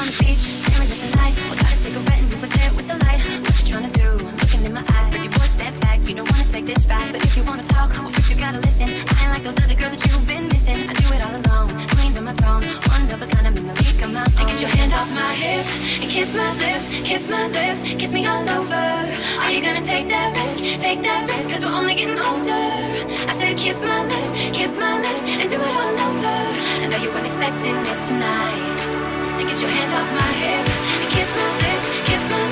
on the beach, staring at the night. Well, got a cigarette and you were with the light. What you trying to do? Looking in my eyes, pretty boy, that back. You don't wanna take this ride, but if you wanna talk, I'm a first you gotta listen. I ain't like those other girls that you've been missing. I do it all alone, queen on my throne, one of a kind. I'm in the league of my own. And get your hand off my hip and kiss my lips, kiss my lips, kiss me all over. Are you gonna take that risk? Take that risk, cause we're only getting older. I said kiss my lips, kiss my lips, and do it all over. I know you weren't expecting this tonight. Get your hand off my hip kiss my lips, kiss my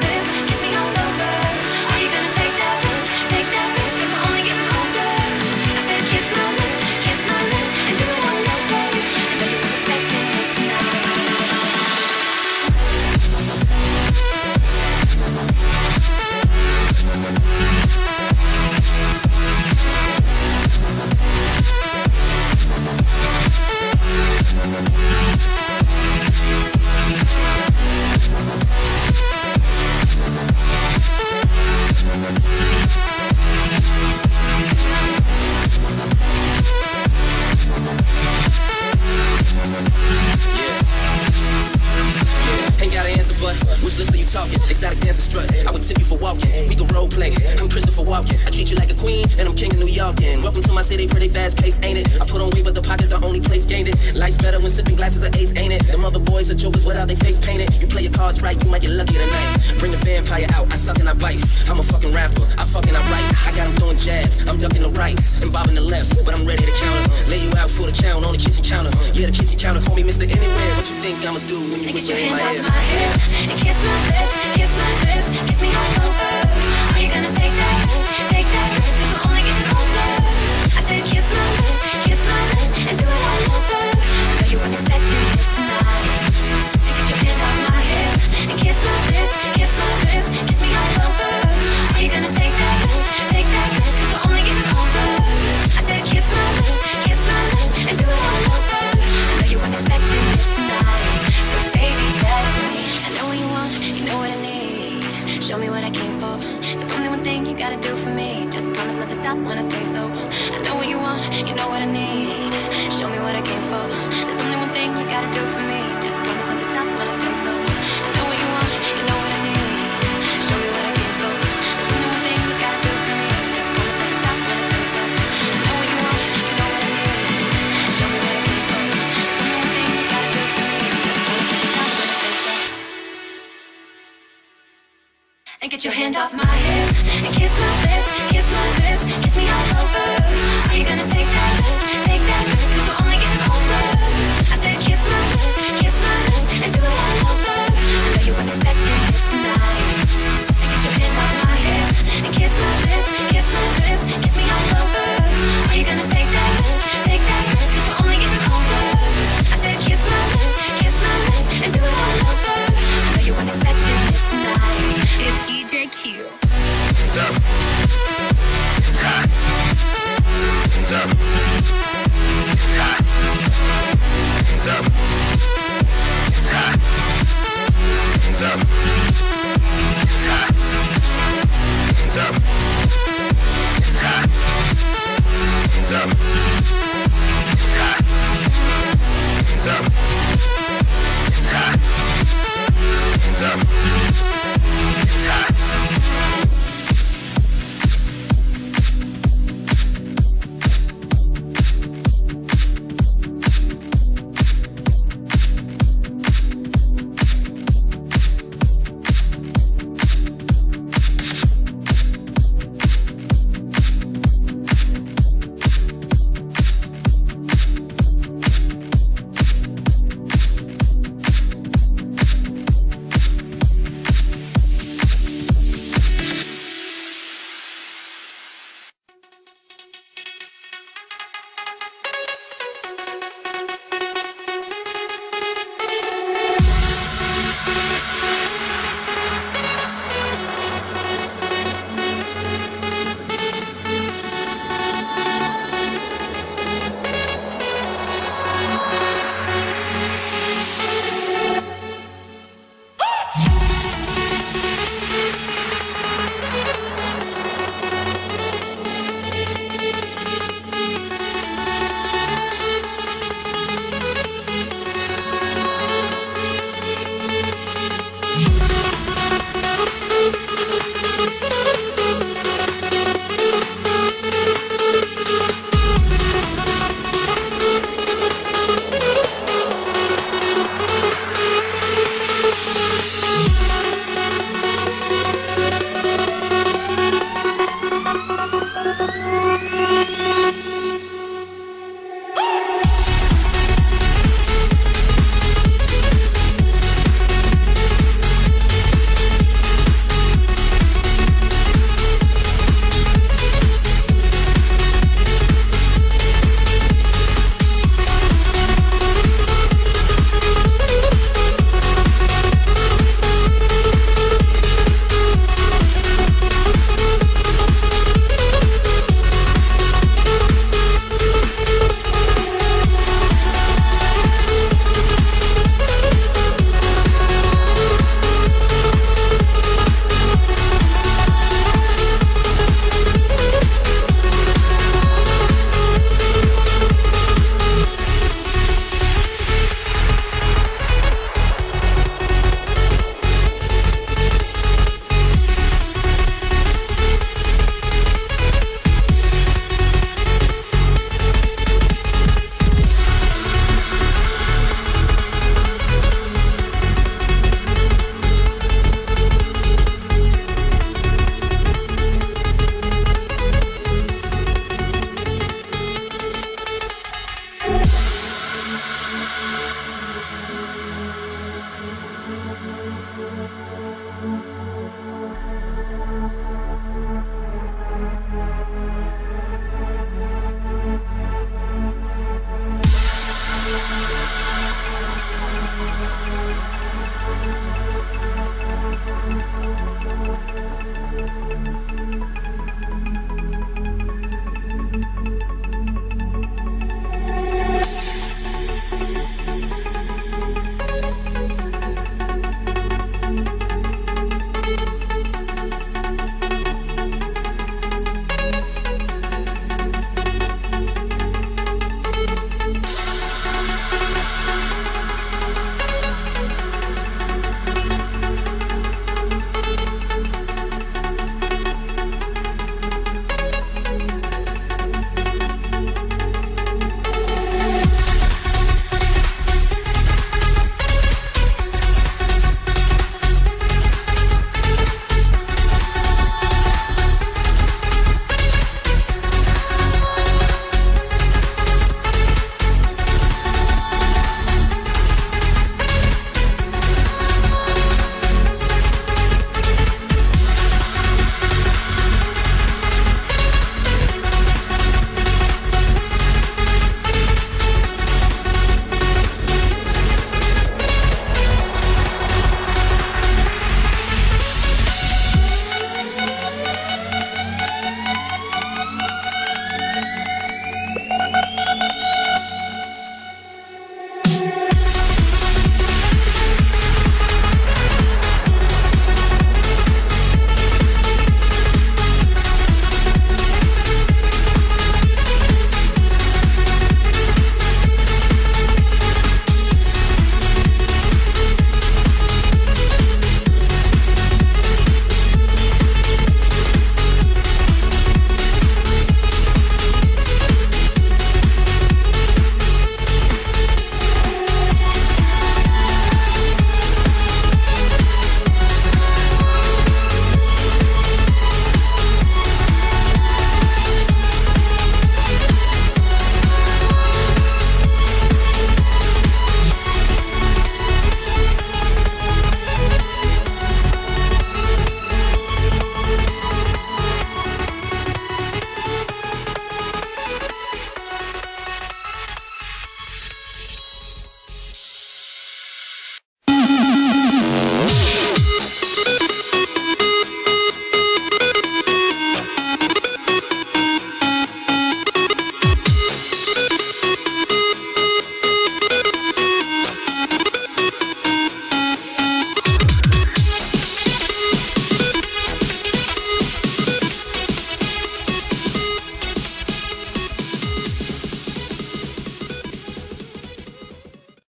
talking? Exotic dancer strut. I would tip you for walking. We can role play. I'm Christopher Walken. I treat you like a queen, and I'm king of New York. And welcome to my city, pretty fast pace, ain't it? I put on weight, but the pocket's the only place gained it. Life's better when sipping glasses of ace, ain't it? Them other boys are jokers without their face painted. You play your cards right, you might get lucky tonight. Bring the vampire out, I suck and I bite. I'm a fucking rapper, I fucking I write. I got 'em throwing jabs, I'm ducking the rights and bobbing the lefts, but I'm ready to counter. Lay you out for the count on the kitchen counter. Yeah, the kitchen counter, call me Mr. Anywhere. What you think I'ma do when you whisper in my ear? kiss my lips, kiss my lips, kiss me all over. Are you gonna take that risk? Your hand off my hip and kiss my lips,